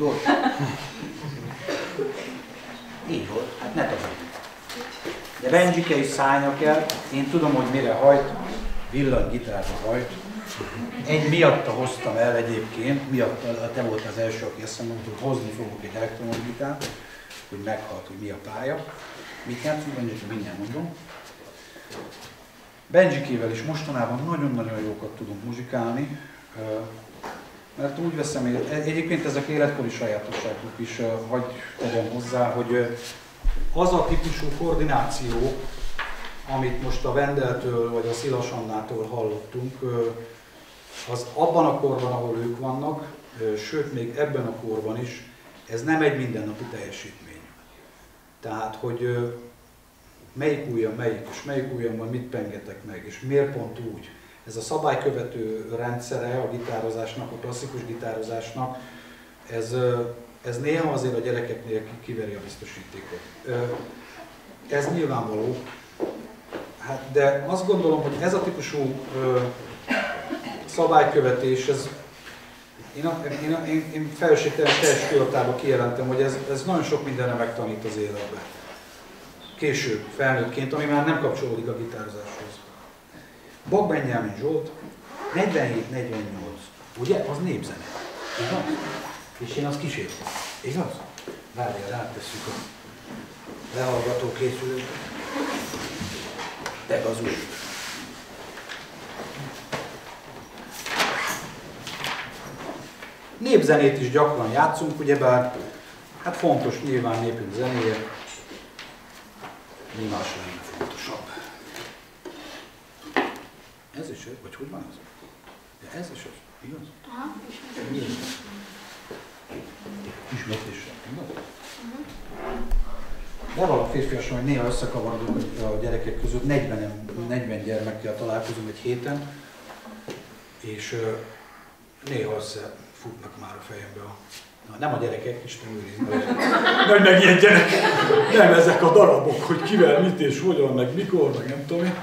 volt? Így volt, hát ne tudom. De Benjike is szállja kell, én tudom, hogy mire hajt, villanygitárra hajt. Egy miatta hoztam el egyébként, miatta te volt az első, aki eszembe mondta, hogy hozni fogok egy elektromos gitárt, hogy meghalt, hogy mi a pálya. Mit játszunk, mondjuk, mindjárt mondom. Benjikével is mostanában nagyon-nagyon jókat tudunk muzsikálni, mert úgy veszem, hogy egyébként ezek életkori sajátosságok is, hagy tegyem hozzá, hogy az a típusú koordináció, amit most a Vendeltől vagy a Szilas Annától hallottunk, az abban a korban, ahol ők vannak, sőt még ebben a korban is, ez nem egy mindennapi teljesítmény. Tehát, hogy melyik ujjam melyik, és melyik ujjamban mit pengetek meg, és miért pont úgy. Ez a szabálykövető rendszere a gitározásnak, a klasszikus gitározásnak, ez, ez néha azért a gyerekeknél kiveri a biztosítékot. Ez nyilvánvaló, hát, de azt gondolom, hogy ez a típusú szabálykövetés, ez, én, a, én, a, én, én felségtelen teljes tudatában kijelentem, hogy ez, ez nagyon sok mindenre megtanít az életben. Később, felnőttként, ami már nem kapcsolódik a gitározáshoz. Bak Benjamin Zsolt, 47-48, ugye? Az népzene. Igaz? És én azt kísértem. Igaz? Várjál, rátesszük a lehallgató készülőt. Pegazus. Népzenét is gyakran játszunk, ugyebár hát fontos nyilván népünk zenéje, más lenne fontosabb. Ez is, vagy hogy van az? De ez is az, igaz? Aha, ismétlés. Ismétlés, igaz? Uh-huh. De valaki férfias, hogy néha összekavarodunk a gyerekek között, 40, 40 gyermekkel találkozunk egy héten, és néha össze futnak már a fejembe a Na, nem a gyerekek, Isten őrizni, hogy megijedjenek. Nem ezek a darabok, hogy kivel, mit és hogyan, meg mikor, meg nem tudom én.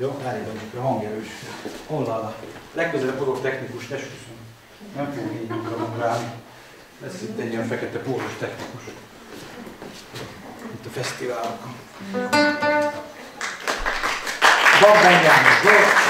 Jó, várjál, a hangerős. Honnan? Legközelebb fogok technikus, esküszöm. Nem fogok így nyugkalom rá. Lesz itt egy ilyen fekete póros technikus. Itt a fesztiválokon. Van Benjamin,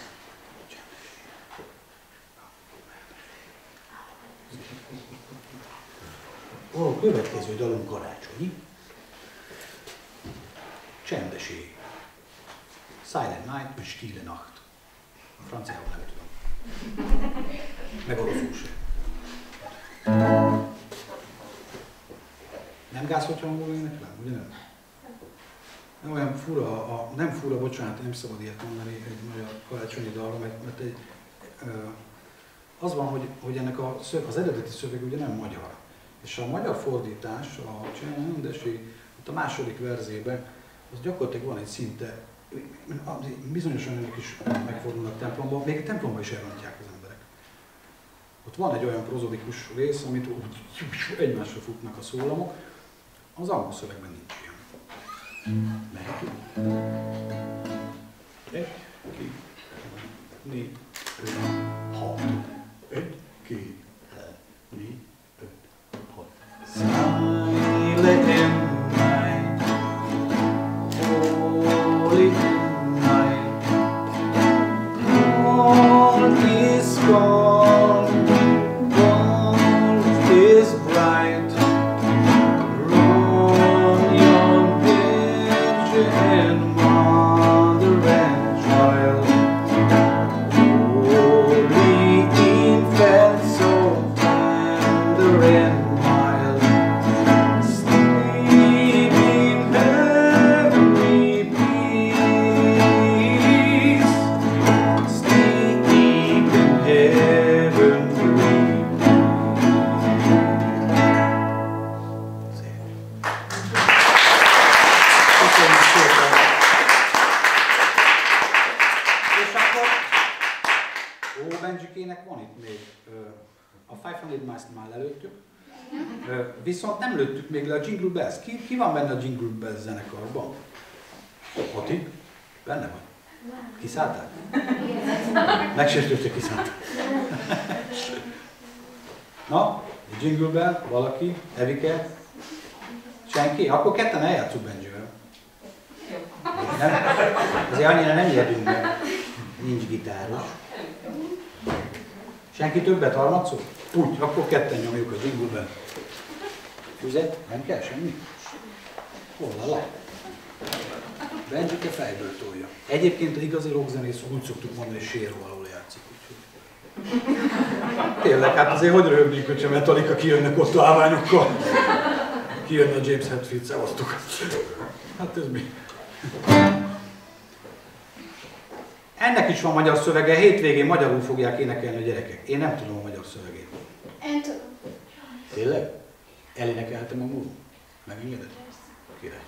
A következő dalunk karácsonyi. Csendes ég. Silent Night, vagy Stille Nacht. A franciául nem tudom. Meg oroszul sem. Nem gáz, hogyha angolul éneklem, ugye nem? Nem olyan fura, a, nem fura, bocsánat, nem szabad ilyet mondani egy magyar karácsonyi dalra, mert, mert egy, az van, hogy, hogy ennek a az eredeti szöveg ugye nem magyar. És a magyar fordítás, a ott a második verzében, az gyakorlatilag van egy szinte, bizonyos olyanok is megfordulnak templomban, még a templomban is elrontják az emberek. Ott van egy olyan prozodikus rész, amit úgy egymásra futnak a szólamok, az angol szövegben nincs ilyen. Mehetünk? Egy, két, négy, hat. Egy, két, Ó, Benjikének van itt még, a 500 Miles-t már lelőttük, viszont nem lőttük még le a Jingle Bells. Ki, ki van benne a Jingle Bells zenekarban? Oti? Benne vagy? Kiszálltál? Megsértődtek, kiszálltál. Na, Jingle Bell, valaki, Evike, senki? Akkor ketten eljátszunk Benjivel. Nem? Azért annyira nem ijedünk meg. Nincs gitáros. Senki többet harmadszor? Úgy, akkor ketten nyomjuk a jingle Füzet? Nem kell semmi? Hol a lap? Benjike fejből tolja. Egyébként az igazi rockzenész úgy szoktuk mondani, hogy sérvalahol játszik. Úgyhogy. Tényleg, hát azért hogy röhögnék, hogyha Metallica kijönnek ott állványokkal. Kijönne a James Hetfield, szevasztok. Hát ez mi? Ennek is van magyar szövege, hétvégén magyarul fogják énekelni a gyerekek. Én nem tudom a magyar szövegét. Én tudom. Tényleg? Elénekeltem a múlva? Megengeded? Király.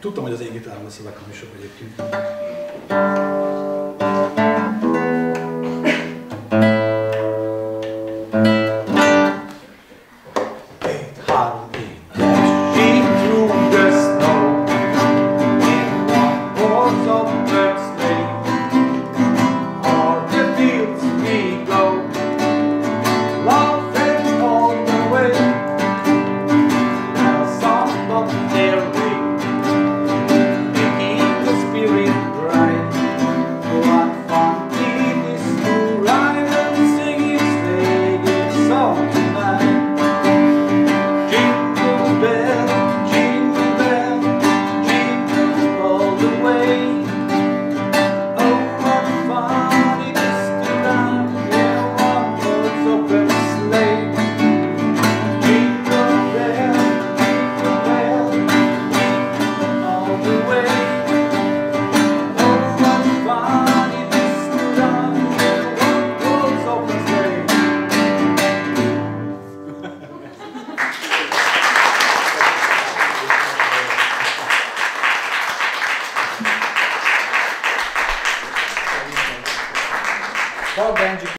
Tudtam, hogy az én gitárom a leghamisabb egyébként. Egy, három,